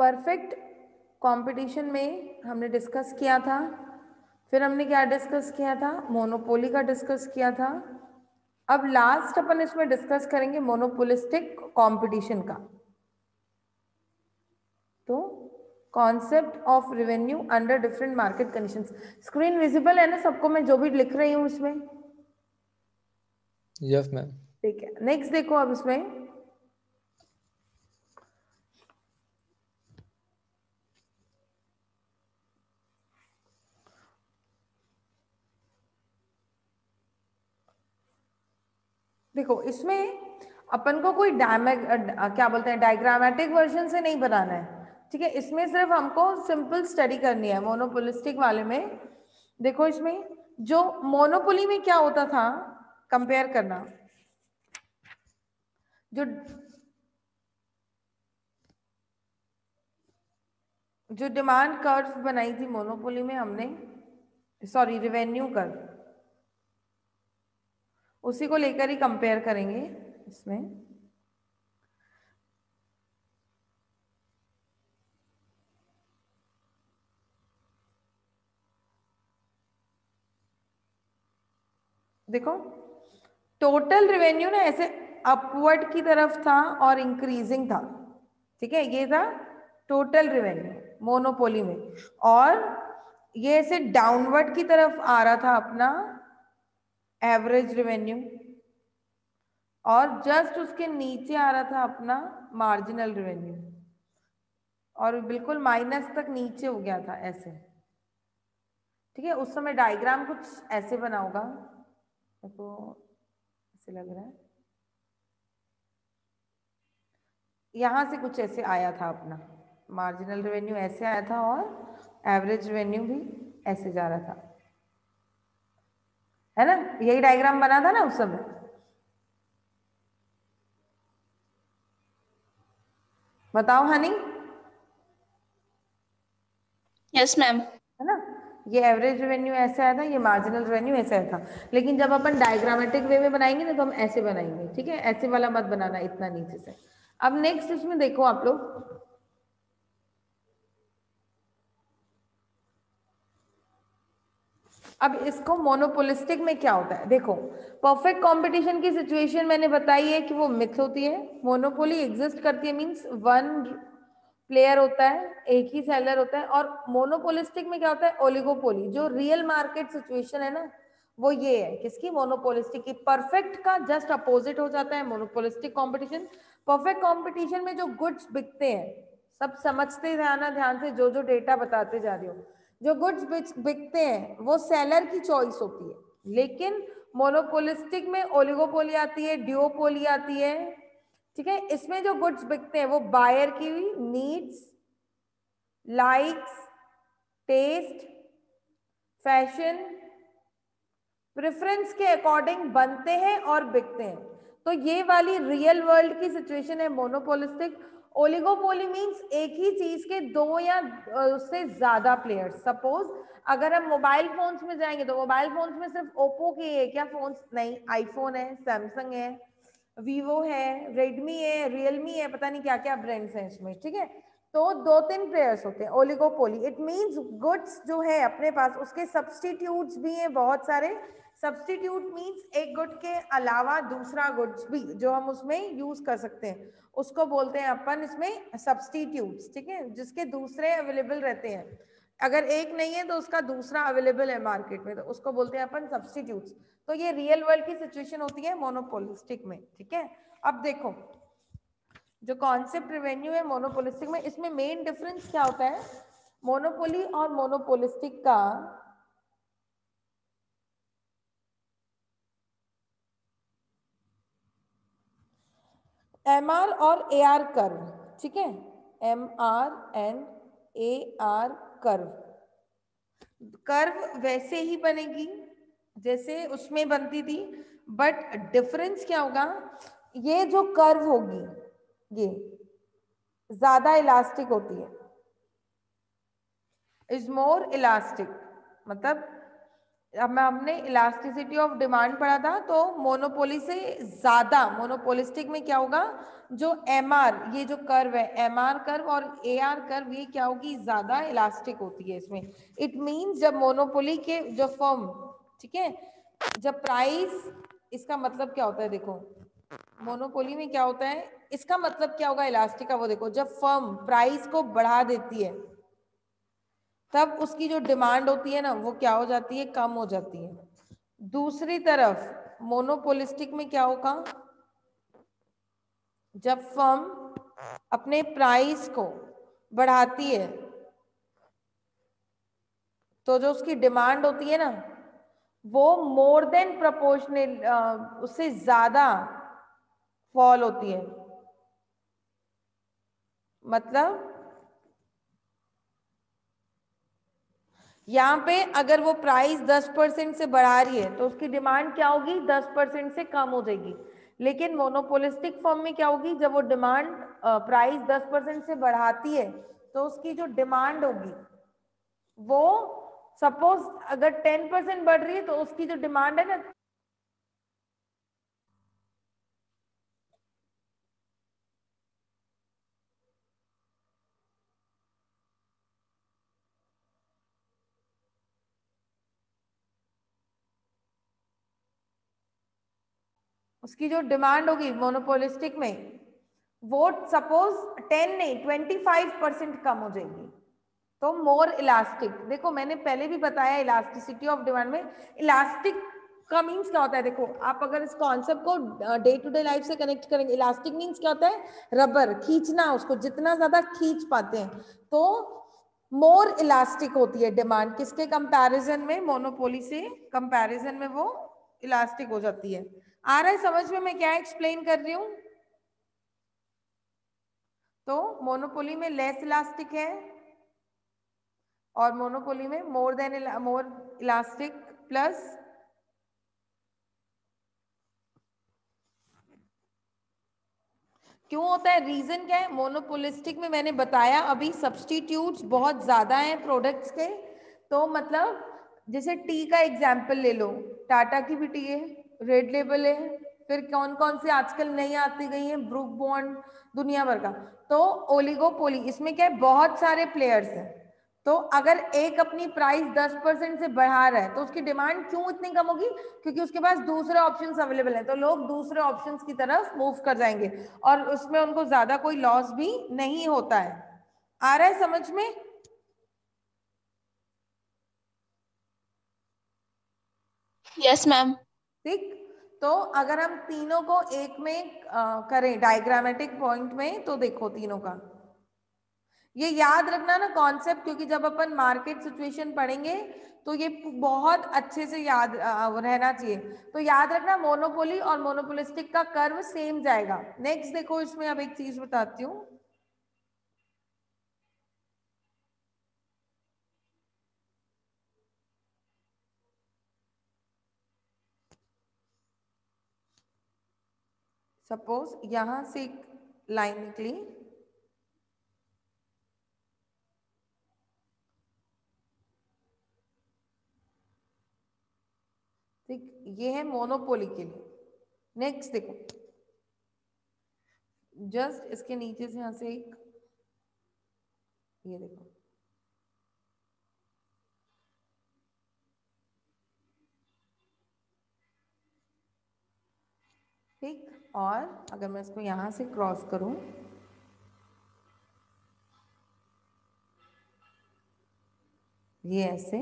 Perfect competition में हमने discuss किया था। फिर हमने क्या डिस्कस किया था? मोनोपोली का डिस्कस किया था। अब लास्ट अपन इसमें डिस्कस करेंगे मोनोपोलिस्टिक कंपटीशन का। तो concept of revenue under different market conditions screen visible है ना सबको? मैं जो भी लिख रही हूँ उसमें। यस मैम ठीक है। नेक्स्ट देखो अब इसमें देखो, इसमें अपन को कोई डायमेग क्या बोलते हैं डायग्रामेटिक वर्जन से नहीं बनाना है, ठीक है? इसमें सिर्फ़ हमको सिंपल स्टडी करनी है मोनोपोलिस्टिक वाले में। देखो इसमें, जो मोनोपोली में क्या होता था कंपेयर करना। जो जो डिमांड कर्व बनाई थी मोनोपोली में हमने सॉरी रिवेन्यू कर्व उसी को लेकर ही कंपेयर करेंगे इसमें। देखो टोटल रेवेन्यू ना ऐसे अपवर्ड की तरफ़ था और इंक्रीजिंग था। ठीक है, ये था टोटल रेवेन्यू मोनोपोली में। और ये ऐसे डाउनवर्ड की तरफ़ आ रहा था अपना एवरेज रेवेन्यू, और जस्ट उसके नीचे आ रहा था अपना मार्जिनल रेवेन्यू, और बिल्कुल माइनस तक नीचे हो गया था ऐसे। ठीक है, उस समय डायग्राम कुछ ऐसे बना होगा। तो ऐसे लग रहा है। यहाँ से कुछ ऐसे आया था अपना। मार्जिनल रेवेन्यू ऐसे आया था और एवरेज रेवेन्यू भी ऐसे जा रहा था। है ना? यही डायग्राम बना था ना उस समय। बताओ हनी। यस मैम है ना? ये एवरेज रेवेन्यू ऐसे आया था ये मार्जिनल रेवेन्यू ऐसे आया था। लेकिन जब अपन डायग्रामेटिक वे में बनाएँगे ना तो हम ऐसे बनाएँगे ठीक है? ऐसे वाला मत बनाना इतना नीचे से। अब नेक्स्ट इसमें देखो आप लोग। अब इसको मोनोपोलिस्टिक में क्या होता है? देखो परफेक्ट कंपटीशन की सिचुएशन मैंने बताई है कि वो मिथ होती है। मोनोपोली एग्जिस्ट करती है मींस वन प्लेयर होता है, एक ही सेलर होता है और मोनोपोलिस्टिक में क्या होता है? ओलिगोपोली जो रियल मार्केट सिचुएशन है ना, वो ये है। किसकी? मोनोपोलिस्टिक की। परफेक्ट का जस्ट अपोजिट हो जाता है मोनोपोलिस्टिक कंपटीशन परफेक्ट कंपटीशन में जो गुड्स बिकते हैं, सब समझते जाना ध्यान से जो जो डेटा बताते जा रही हो। जो गुड्स बिकते हैं, वो सेलर की चॉइस होती है। लेकिन मोनोपोलिस्टिक में ओलिगोपोली आती है ड्यूओपोली आती है, ठीक है? इसमें जो गुड्स बिकते हैं, वो बायर की needs likes taste fashion preference के अकॉर्डिंग बनते हैं और बिकते हैं। तो ये वाली रियल वर्ल्ड की सिचुएशन है मोनोपोलिस्टिक ओलिगोपोली मीन्स एक ही चीज़ के दो या उससे ज़्यादा प्लेयर्स सपोज़ अगर हम मोबाइल फोन्स में जाएँगे तो मोबाइल फोन्स में सिर्फ़ ओप्पो के है क्या फोन्स नहीं आईफोन है सैमसंग है वीवो है रेडमी है रियलमी है, पता नहीं क्या क्या ब्रांड्स हैं इसमें, ठीक है? तो दो तीन प्लेयर्स होते हैं ओलिगोपोली इट मींस गुड्स जो है अपने पास, उसके सब्सटीट्यूट्स भी हैं बहुत सारे. सब्सटीट्यूट मीन्स एक गुड के अलावा दूसरा गुड्स भी जो हम उसमें यूज़ कर सकते हैं. उसको बोलते हैं अपन इसमें सब्सटीट्यूट्स ठीक है? जिसके दूसरे अवेलेबल रहते हैं. अगर एक नहीं है तो उसका दूसरा अवेलेबल है मार्केट में तो उसको बोलते हैं अपन सब्सटीट्यूट तो ये रियल वर्ल्ड की सिचुएशन होती है मोनोपोलिस्टिक में, ठीक है? अब देखो जो कॉन्सेप्ट रिवेन्यू है मोनोपोलिस्टिक में, इसमें मेन डिफरेंस क्या होता है? मोनोपोली और मोनोपोलिस्टिक का एम आर और ए आर कर्व ठीक है? M R and A R curve curve वैसे ही बनेगी, जैसे उसमें बनती थी बट डिफरेंस क्या होगा? ये जो कर्व होगी ये, ज़्यादा इलास्टिक होती है। इज़ मोर इलास्टिक मतलब अब हमने इलास्टिसिटी ऑफ़ डिमांड पढ़ा था तो मोनोपोली से ज़्यादा मोनोपोलिस्टिक में क्या होगा? जो एम आर ये जो कर्व है एम आर कर्व और ए आर कर्व ये क्या होगी? ज़्यादा इलास्टिक होती है इसमें। इट मींस जब मोनोपोली के जो फर्म ठीक है, जब प्राइस इसका मतलब क्या होता है, देखो मोनोपोली में क्या होता है? इसका मतलब क्या होगा? इलास्टिक का वो देखो, जब फर्म प्राइस को बढ़ा देती है, तब उसकी जो डिमांड होती है ना, वो क्या हो जाती है? कम हो जाती है। दूसरी तरफ़ मोनोपोलिस्टिक में क्या होगा? जब फर्म अपने प्राइस को बढ़ाती है तो जो उसकी डिमांड होती है ना, वो मोर देन प्रोपोर्शनल उससे ज़्यादा फॉल होती है। मतलब यहाँ पे अगर वो प्राइस 10 परसेंट से बढ़ा रही है तो उसकी डिमांड क्या होगी? 10 परसेंट से कम हो जाएगी। लेकिन मोनोपोलिस्टिक फॉर्म में क्या होगी? जब वो डिमांड प्राइस 10 परसेंट से बढ़ाती है तो उसकी जो डिमांड होगी, वो सपोज़ अगर 10 परसेंट बढ़ रही है तो उसकी जो डिमांड है ना उसकी जो डिमांड होगी मोनोपोलिस्टिक में, वो सपोज़ टेन नहीं, ट्वेंटी फाइव परसेंट कम हो जाएगी। तो मोर इलास्टिक, देखो मैंने पहले भी बताया इलास्टिसिटी ऑफ़ डिमांड में, इलास्टिक का मीन्स क्या होता है? देखो, आप अगर इस कॉन्सेप्ट को डे टू डे लाइफ से कनेक्ट करेंगे, इलास्टिक मीन्स क्या होता है? रबर, खींचना उसको, जितना ज़्यादा खींच पाते हैं। तो मोर इलास्टिक होती है डिमांड, किसके कंपैरिजन में? मोनोपोली से कंपैरिजन में वो इलास्टिक हो जाती है। आ रहा है, समझ में मैं क्या एक्सप्लेन कर रही हूँ? तो मोनोपोली में लेस इलास्टिक है और मोनोपोली में more than more elastic plus क्यों होता है? रीजन क्या है? मोनोपोलिस्टिक में मैंने बताया, अभी सब्सटीट्यूट्स बहुत ज़्यादा हैं प्रोडक्ट्स के। तो मतलब जैसे टी का एग्ज़ाम्पल ले लो। टाटा की भी टी है, रेड लेबल है, फिर कौन कौन से आजकल नई आती गई हैं, ब्रुक बॉन्ड, दुनिया भर का। तो ओलिगोपोली, इसमें क्या है, बहुत सारे प्लेयर्स हैं। तो अगर एक अपनी प्राइस 10 परसेंट से बढ़ा रहा है तो उसकी डिमांड क्यों इतनी कम होगी? क्योंकि उसके पास दूसरे ऑप्शंस अवेलेबल हैं तो लोग दूसरे ऑप्शंस की तरफ़ मूव कर जाएँगे। और उसमें उनको ज़्यादा कोई लॉस भी नहीं होता है। आ रहा है समझ में? यस मैम ठीक? तो अगर हम तीनों को एक में आ, करें डायग्रामेटिक पॉइंट में तो देखो तीनों का। ये याद रखना ना कॉन्सेप्ट क्योंकि जब अपन मार्केट सिचुएशन पढ़ेंगे तो ये बहुत अच्छे से याद रहना चाहिए। तो याद रखना मोनोपोली और मोनोपोलिस्टिक का कर्व सेम जाएगा। नेक्स्ट देखो इसमें अब एक चीज़ बताती हूँ। सपोज़ यहाँ से एक लाइन निकली। ठीक, ये है मोनोपोली के लिए। नेक्स्ट देखो। जस्ट इसके नीचे से यहाँ से एक, ये देखो। ठीक। और अगर मैं इसको यहाँ से क्रॉस करूँ, ये ऐसे,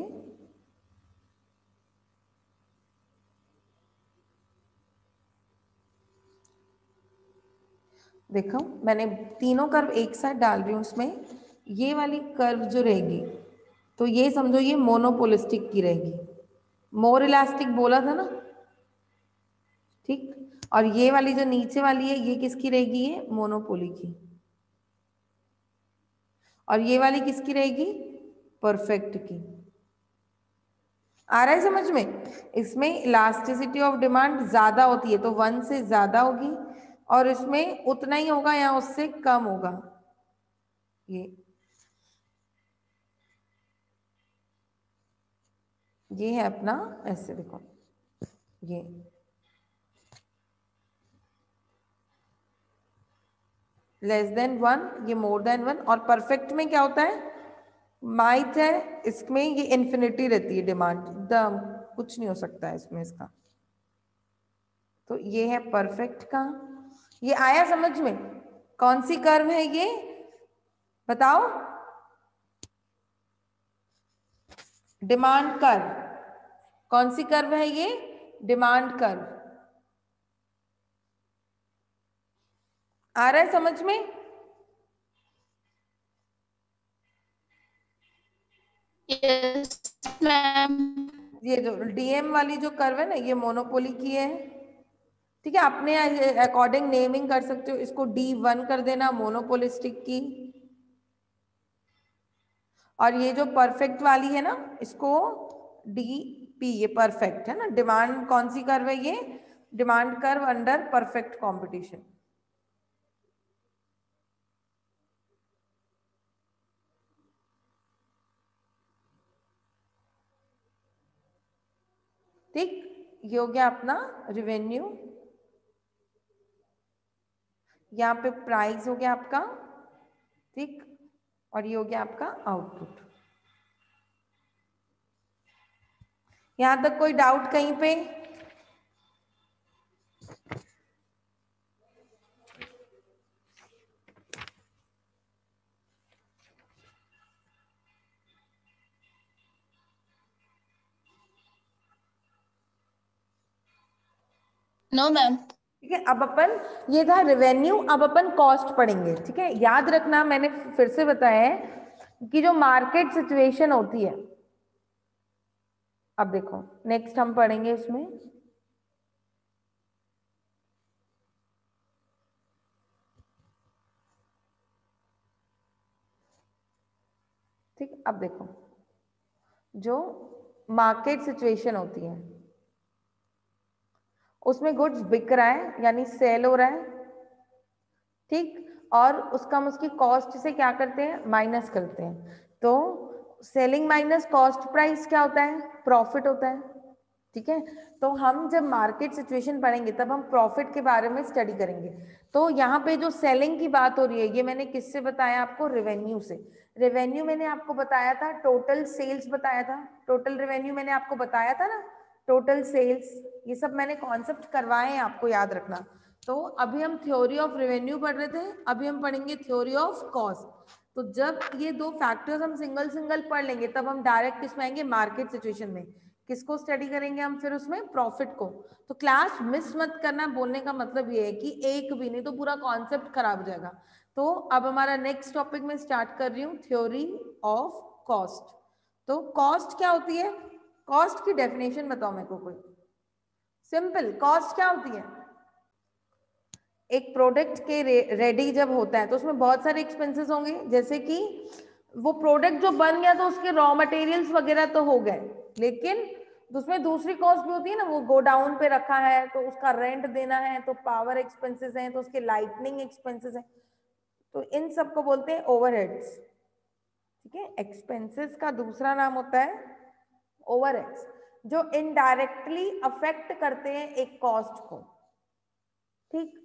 देखो, मैंने तीनों कर्व एक साथ डाल रही हूँ उसमें, ये वाली कर्व जो रहेगी तो ये समझो ये मोनोपोलिस्टिक की रहेगी। मोर इलास्टिक बोला था ना? ठीक? और ये वाली जो नीचे वाली है, ये किसकी रहेगी? ये मोनोपोली की। और ये वाली किसकी रहेगी? परफेक्ट की। आ रहा है समझ में? इसमें इलास्टिसिटी ऑफ़ डिमांड ज़्यादा होती है तो वन से ज़्यादा होगी और इसमें उतना ही होगा या उससे कम होगा? ये। ये है अपना ऐसे देखो। ये। लेस देन वन, ये मोर देन वन, और परफेक्ट में क्या होता है? माइथ है, इसमें ये इन्फिनिटी रहती है डिमांड एकदम कुछ नहीं हो सकता है इसमें इसका। तो ये है परफेक्ट का। ये आया समझ में? कौन सी कर्व है ये? बताओ। डिमांड कर्व कौन सी कर्व है ये? डिमांड कर्व आ रहा है समझ में? मैम ये जो डीएम वाली जो कर्व है ना ये मोनोपोली की है। ठीक है अपने अकॉर्डिंग नेमिंग कर सकते हो। इसको डी वन कर देना मोनोपोलिस्टिक की। और ये जो परफेक्ट वाली है ना इसको डी पी ये परफेक्ट है ना। डिमांड कौन सी कर्व है ये? Demand curve under perfect competition ठीक? ये हो गया अपना रिवेन्यू यहाँ पे प्राइस हो गया आपका, ठीक? और ये हो गया आपका आउटपुट यहाँ तक कोई डाउट कहीं पे? नो मैम ठीक है, अब अपन, ये था रेवेन्यू अब अपन कॉस्ट पढ़ेंगे, ठीक है? याद रखना, मैंने फिर से बताया है कि जो मार्केट सिचुएशन होती है, अब देखो नेक्स्ट हम पढ़ेंगे इसमें। ठीक, अब देखो, जो मार्केट सिचुएशन होती है उसमें गुड्स बिक रहा है, यानी सेल हो रहा है, ठीक? और उसका हम उसकी कॉस्ट से क्या करते हैं? माइनस करते हैं। तो सेलिंग माइनस कॉस्ट प्राइस क्या होता है? प्रॉफिट होता है, ठीक है? तो हम जब मार्केट सिचुएशन पढ़ेंगे, तब हम प्रॉफिट के बारे में स्टडी करेंगे। तो यहाँ पे जो सेलिंग की बात हो रही है, ये मैंने किससे बताया आपको? रेवेन्यू से। रेवेन्यू मैंने आपको बताया था, टोटल सेल्स बताया था। टोटल रेवेन्यू मैंने आपको बताया था ना? टोटल सेल्स ये सब मैंने कॉन्सेप्ट करवाए हैं, आपको याद रखना। तो अभी हम थ्योरी ऑफ़ रेवेन्यू पढ़ रहे थे, अभी हम पढ़ेंगे थ्योरी ऑफ़ कॉस्ट तो जब ये दो फैक्टर्स हम सिंगल सिंगल पढ़ लेंगे, तब हम डायरेक्ट किसमें आएँगे मार्केट सिचुएशन में। किसको स्टडी करेंगे हम फिर उसमें? प्रॉफिट को। तो क्लास मिस मत करना, बोलने का मतलब ये है कि एक भी नहीं तो पूरा कॉन्सेप्ट खराब हो जाएगा। तो अब हमारा नेक्स्ट टॉपिक में स्टार्ट कर रही हूँ थ्योरी ऑफ़ कॉस्ट तो कॉस्ट क्या होती है? कॉस्ट की डेफिनेशन बताओ मेरे को कोई। सिंपल कॉस्ट क्या होती है? एक प्रोडक्ट के रेडी जब होता है तो उसमें बहुत सारे एक्सपेंसेस होंगे, जैसे कि वो प्रोडक्ट जो बन गया तो उसके रॉ मटेरियल्स वगैरह तो हो गए, लेकिन उसमें दूसरी कॉस्ट भी होती है ना, वो गोडाउन पे रखा है तो उसका रेंट देना है तो पावर एक्सपेंसेस हैं तो उसके लाइटनिंग एक्सपेंसेस हैं तो इन सबको बोलते हैं ओवरहेड्स ठीक है? एक्सपेंसेस का दूसरा नाम होता है ओवरहेड्स जो इनडायरेक्टली अफेक्ट करते हैं एक कॉस्ट को। ठीक?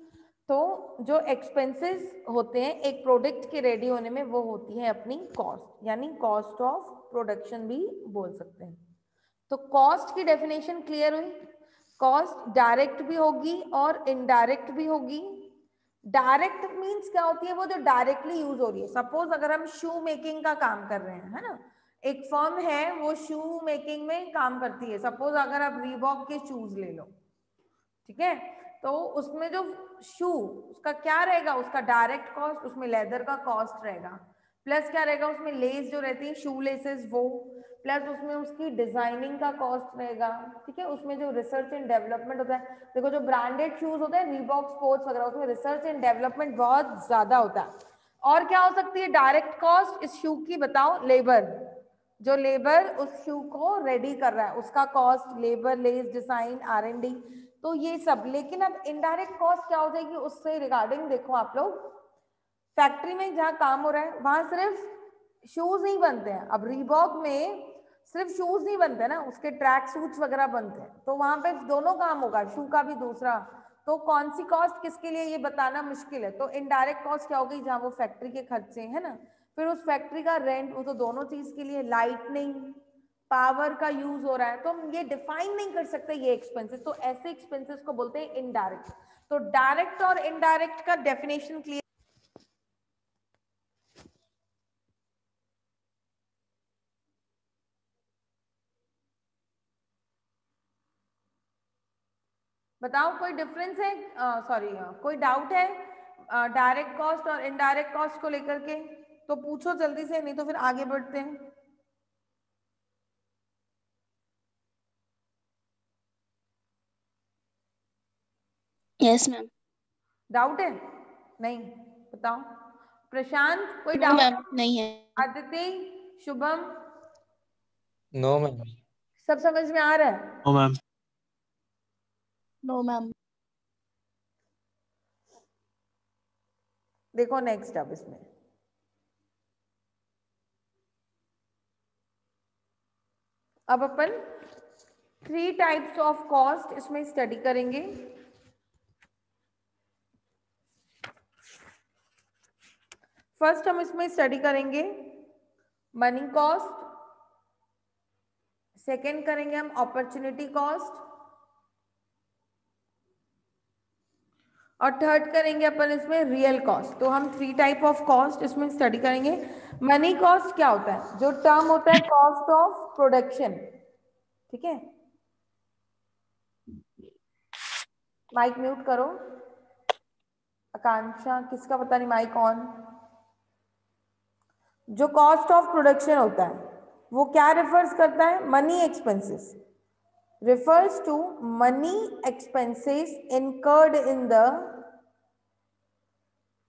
तो जो एक्सपेंसेस होते हैं, एक प्रोडक्ट के रेडी होने में वो होती है अपनी कॉस्ट यानी कॉस्ट ऑफ़ प्रोडक्शन भी बोल सकते हैं। तो कॉस्ट की डेफिनेशन क्लियर हुई? कॉस्ट डायरेक्ट भी होगी और इनडायरेक्ट भी होगी। डायरेक्ट मींस क्या होती है? वो जो डायरेक्टली यूज़ हो रही है। सपोज़ अगर हम शू मेकिंग का काम कर रहे हैं, है ना? एक फर्म है, वो शू मेकिंग में काम करती है। सपोज़ अगर आप रीबॉक के शूज़ ले लो, ठीक है? तो उसमें जो शू उसका क्या रहेगा? उसका डायरेक्ट कॉस्ट उसमें लेदर का कॉस्ट रहेगा। प्लस क्या रहेगा? उसमें लेस जो रहती है शू लेसेस वो। प्लस उसमें उसकी डिज़ाइनिंग का कॉस्ट रहेगा, ठीक है? उसमें जो रिसर्च एंड डेवलपमेंट होता है, देखो जो ब्रांडेड शूज़ होते हैं रीबॉक स्पोर्ट्स वगैरह, उसमें रिसर्च एंड डेवलपमेंट बहुत ज़्यादा होता है। और क्या हो सकती है? डायरेक्ट कॉस्ट इस शू की, बताओ लेबर जो लेबर उस शू को रेडी कर रहा है, उसका cost labour less design R N D तो ये सब। लेकिन अब इनडायरेक्ट कॉस्ट क्या हो जाएगी, उससे रिगार्डिंग देखो आप लोग। फैक्ट्री में जहाँ काम हो रहा है, वहाँ सिर्फ़ शूज़ नहीं बनते हैं। अब रिबॉक में सिर्फ़ शूज़ नहीं बनते ना, उसके ट्रैक सूट्स वगैरह बनते हैं। तो वहाँ पे दोनों काम होगा शू का भी दूसरा। तो कौन सी कॉस्ट किसके लिए ये बताना मुश्किल है। तो इनडायरेक्ट कॉस्ट क्या होगी, जहाँ वो फैक्ट्री के खर्चे है ना फिर उस फैक्ट्री का रेंट वो तो दोनों चीज़ के लिए लाइटनिंग पावर का यूज़ हो रहा है तो हम ये डिफाइन नहीं कर सकते ये एक्सपेंसेस तो ऐसे एक्सपेंसेस को बोलते हैं इनडायरेक्ट तो डायरेक्ट और इनडायरेक्ट का डेफिनेशन क्लियर बताओ कोई डिफरेंस है? सॉरी uh, कोई डाउट है? डायरेक्ट कॉस्ट और इनडायरेक्ट कॉस्ट को लेकर के? तो पूछो जल्दी से नहीं तो फिर आगे बढ़ते हैं। यस मैम डाउट है? नहीं बताओ। प्रशांत कोई डाउट मैम नहीं है। आदित्य शुभम? नो मैम सब समझ में आ रहा है? नो मैम नो मैम देखो नेक्स्ट अब इसमें। अब अपन थ्री टाइप्स ऑफ़ कॉस्ट इसमें स्टडी करेंगे। फ़र्स्ट हम इसमें स्टडी करेंगे मनी कॉस्ट सेकेंड करेंगे हम अपॉर्चुनिटी कॉस्ट और थर्ड करेंगे अपन इसमें रियल कॉस्ट तो हम थ्री टाइप ऑफ़ कॉस्ट इसमें स्टडी करेंगे. मनी कॉस्ट क्या होता है? जो टर्म होता है कॉस्ट ऑफ़ प्रोडक्शन ठीक है? माइक म्यूट करो. आकांक्षा, किसका पता नहीं माइक ऑन जो कॉस्ट ऑफ़ प्रोडक्शन होता है, वो क्या रेफर्स करता है? Money expenses refers to money expenses incurred in the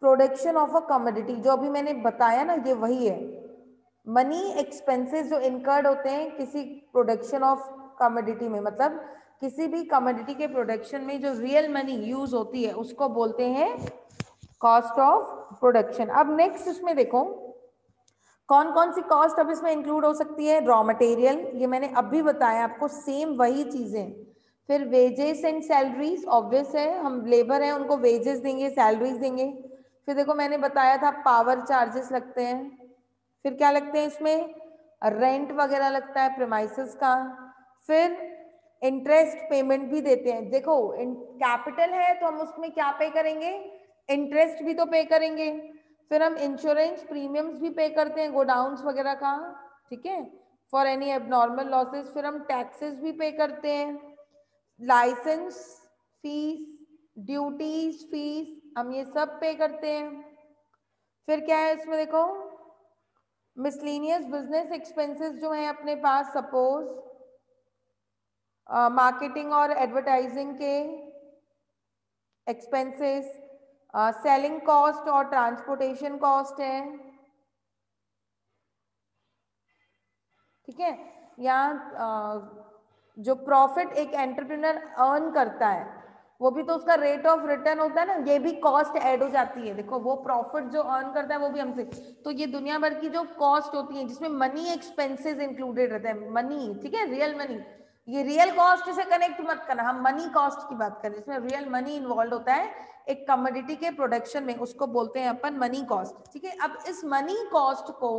production of a commodity, जो अभी मैंने बताया ना, ये वही है। मनी एक्सपेंसेस जो इनकर्ड होते हैं किसी प्रोडक्शन ऑफ़ कमोडिटी में मतलब किसी भी कमोडिटी के प्रोडक्शन में जो रियल मनी यूज़ होती है, उसको बोलते हैं कॉस्ट ऑफ़ प्रोडक्शन। अब नेक्स्ट इसमें देखो कौन कौन सी कॉस्ट अब इसमें इंक्लूड हो सकती है? रॉ मटेरियल, ये मैंने अभी बताया आपको, सेम वही चीज़ें। फिर वेजेस एंड सैलरीज, ऑब्वियस है, हम लेबर हैं, उनको वेजेस देंगे, सैलरीज देंगे। फिर देखो मैंने बताया था पावर चार्जेस लगते हैं। फिर क्या लगते हैं इसमें? रेंट वगैरह लगता है प्रेमाइसिस का। फिर इंटरेस्ट पेमेंट भी देते हैं। देखो कैपिटल है तो हम उसमें क्या पे करेंगे? इंटरेस्ट भी तो पे करेंगे। फिर हम इंश्योरेंस प्रीमियम्स भी पे करते हैं गोडाउन्स वगैरह का, ठीक है? फॉर एनी एबनॉर्मल लॉसेस फिर हम टैक्सेस भी पे करते हैं। लाइसेंस फ़ीस ड्यूटीज़ फ़ीस हम ये सब पे करते हैं। फिर क्या है इसमें देखो? मिसलिनियस बिज़नेस एक्सपेंसेस जो है अपने पास सपोज़ मार्केटिंग और एडवर्टाइजिंग के एक्सपेंसेस सेलिंग कॉस्ट और ट्रांसपोर्टेशन कॉस्ट है। ठीक है? यहाँ जो प्रॉफिट एक एंटरप्रेन्योर अर्न करता है वो भी तो उसका रेट ऑफ़ रिटर्न होता है ना, ये भी कॉस्ट ऐड हो जाती है। देखो, वो प्रॉफिट जो अर्न करता है, वो भी हमसे। तो ये दुनिया भर की जो कॉस्ट होती है, जिसमें मनी एक्सपेंसेस इंक्लूडेड रहते हैं मनी ठीक है? रियल मनी ये रियल कॉस्ट से कनेक्ट मत करना। हम मनी कॉस्ट की बात करें जिसमें रियल मनी इन्वॉल्व होता है, एक कमोडिटी के प्रोडक्शन में, उसको बोलते हैं अपन मनी कॉस्ट ठीक है? अब इस मनी कॉस्ट को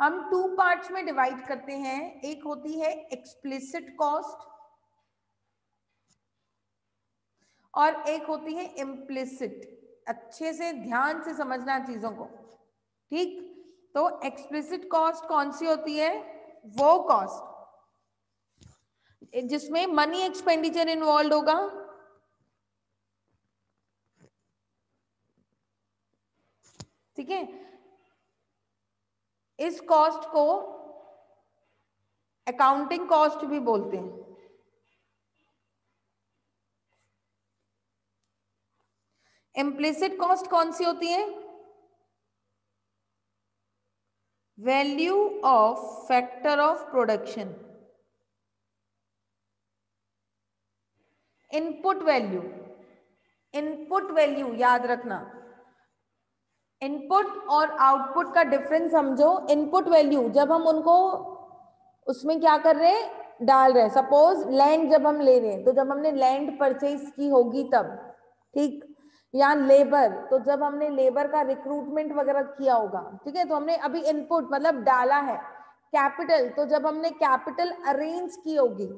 हम टू पार्ट्स में डिवाइड करते हैं। एक होती है एक्सप्लिसिट कॉस्ट और एक होती है इम्प्लिसिट अच्छे से ध्यान से समझना चीज़ों को। ठीक? तो एक्सप्लिसिट कॉस्ट कौन सी होती है? वो कॉस्ट जिसमें मनी एक्सपेंडिचर इन्वॉल्व होगा। ठीक है? इस कॉस्ट को अकाउंटिंग कॉस्ट भी बोलते हैं। इम्प्लिसिट कॉस्ट कौन सी होती है? Value of factor of production input value input value याद रखना। इनपुट और आउटपुट का डिफरेंस समझो। इनपुट वैल्यू जब हम उनको उसमें क्या कर रहे हैं? डाल रहे हैं। सपोज़ लैंड जब हम ले रहे हैं तो जब हमने लैंड परचेज की होगी तब, ठीक? या लेबर तो जब हमने लेबर का रिक्रूटमेंट वगैरह किया होगा, ठीक है तो हमने अभी इनपुट मतलब डाला है कैपिटल तो जब हमने कैपिटल अरेंज की होगी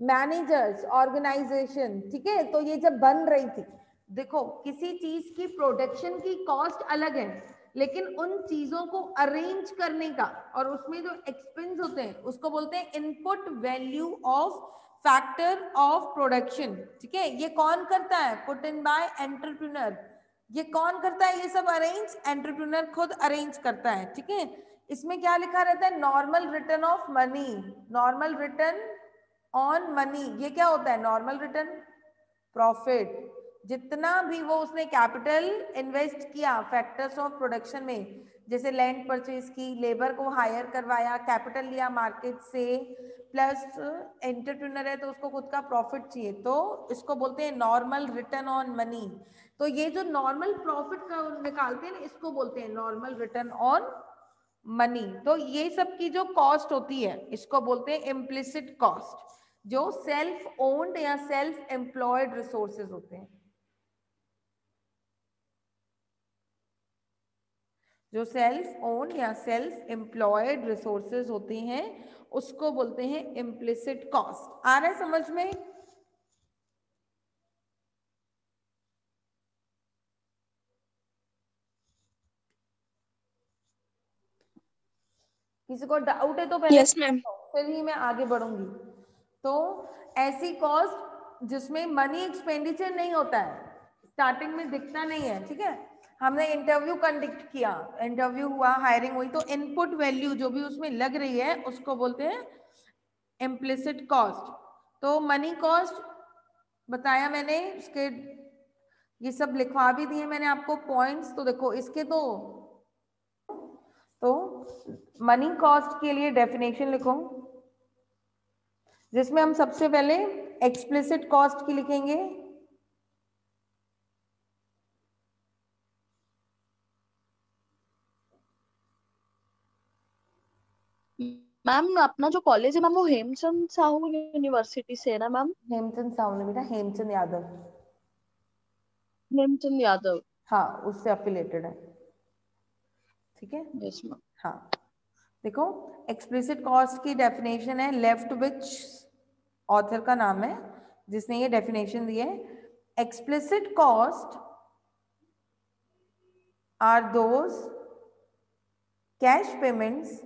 मैनेजर्स ऑर्गेनाइजेशन ठीक है तो ये जब बन रही थी, देखो, किसी चीज़ की प्रोडक्शन की कॉस्ट अलग है, लेकिन उन चीज़ों को अरेंज करने का, और उसमें जो एक्सपेंस होते हैं, उसको बोलते हैं input value of factor of production ठीक है? ये कौन करता है? पुट इन बाय एंटरप्रिनर ये कौन करता है? ये सब अरेंज एंटरप्रिनर खुद अरेंज करता है, ठीक है? इसमें क्या लिखा रहता है? Normal return of money normal return on money ये क्या होता है? नॉर्मल रिटर्न प्रॉफिट जितना भी वो उसने कैपिटल इन्वेस्ट किया फैक्टर्स ऑफ़ प्रोडक्शन में, जैसे लैंड परचेज की लेबर को हायर करवाया कैपिटल लिया मार्केट से प्लस एंटरप्रेन्योर है तो उसको खुद का प्रॉफिट चाहिए तो इसको बोलते हैं नॉर्मल रिटर्न ऑन मनी तो ये जो नॉर्मल प्रॉफिट का निकालते हैं ना इसको बोलते हैं नॉर्मल रिटर्न ऑन मनी तो ये सब की जो कॉस्ट होती है, इसको बोलते हैं इम्प्लिसिट कॉस्ट जो सेल्फ ओन्ड या सेल्फ एम्प्लॉयड रिसोर्सेज होते हैं। जो सेल्फ ओन या सेल्फ एम्प्लॉयड रिसोर्सेज होते हैं उसको बोलते हैं इम्प्लिसिट कॉस्ट आ रहा है समझ में? किसी को डाउट है तो पहले Yes, फिर ही मैं आगे बढ़ूँगी। तो ऐसी कॉस्ट जिसमें मनी एक्सपेंडिचर नहीं होता है स्टार्टिंग में दिखता नहीं है ठीक है? हमने इंटरव्यू कंडक्ट किया। इंटरव्यू हुआ हायरिंग हुई तो इनपुट वैल्यू जो भी उसमें लग रही है, उसको बोलते हैं इम्प्लिसिट कॉस्ट तो मनी कॉस्ट बताया मैंने, उसके ये सब लिखवा भी दिए मैंने आपको पॉइंट्स तो देखो इसके तो तो मनी कॉस्ट के लिए डेफिनेशन लिखो, जिसमें हम सबसे पहले एक्सप्लिसिट कॉस्ट की लिखेंगे मैम अपना जो कॉलेज है मैम वो हेमचंद साहू यूनिवर्सिटी से है ना मैम? हेमचंद साहू ने बेटा हेमचंद यादव। हेमचंद यादव। हाँ उससे अफिलेटेड है। ठीक है? मैम हाँ। देखो एक्सप्लिसिट कॉस्ट की डेफिनेशन है लेफ़्ट विच ऑथर का नाम है जिसने ये डेफिनेशन दी है। Explicit cost are those cash payments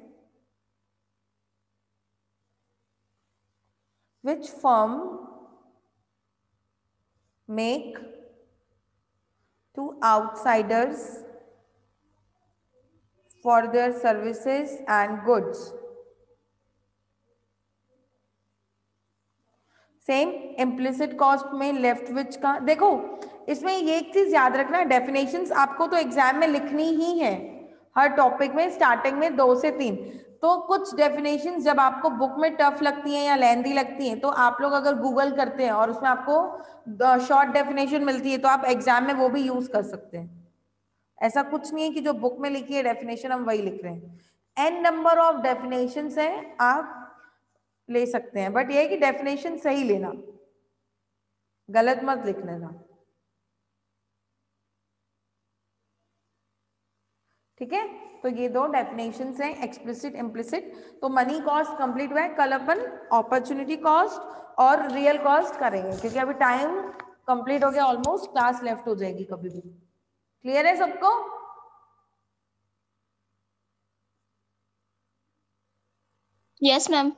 which firm make to outsiders for their services and goods. Same implicit cost में लेफ़्ट विच का देखो, इसमें ये एक चीज़ याद रखना डेफिनेशंस आपको तो एग्ज़ाम में लिखनी ही है हर टॉपिक में स्टार्टिंग में दो से तीन तो कुछ डेफिनेशन जब आपको बुक में टफ लगती हैं या लेंदी लगती हैं तो आप लोग अगर गूगल करते हैं और उसमें आपको शॉर्ट डेफिनेशन मिलती है तो आप एग्ज़ाम में वो भी यूज़ कर सकते हैं। ऐसा कुछ नहीं है कि जो बुक में लिखी है डेफिनेशन हम वही लिख रहे हैं। एन नंबर ऑफ़ डेफिनेशन है, आप ले सकते हैं। बट ये है कि डेफिनेशन सही लेना। गलत मत लिख लेना ठीक है? तो ये दो डेफिनेशन हैं एक्सप्लिसिट इम्प्लिसिट तो मनी कॉस्ट कंप्लीट हुआ है, कल अपन अपॉर्चुनिटी कॉस्ट और रियल कॉस्ट करेंगे, क्योंकि अभी टाइम कंप्लीट हो गया ऑलमोस्ट क्लास लेफ़्ट हो जाएगी कभी भी। क्लियर है सबको? Yes ma'am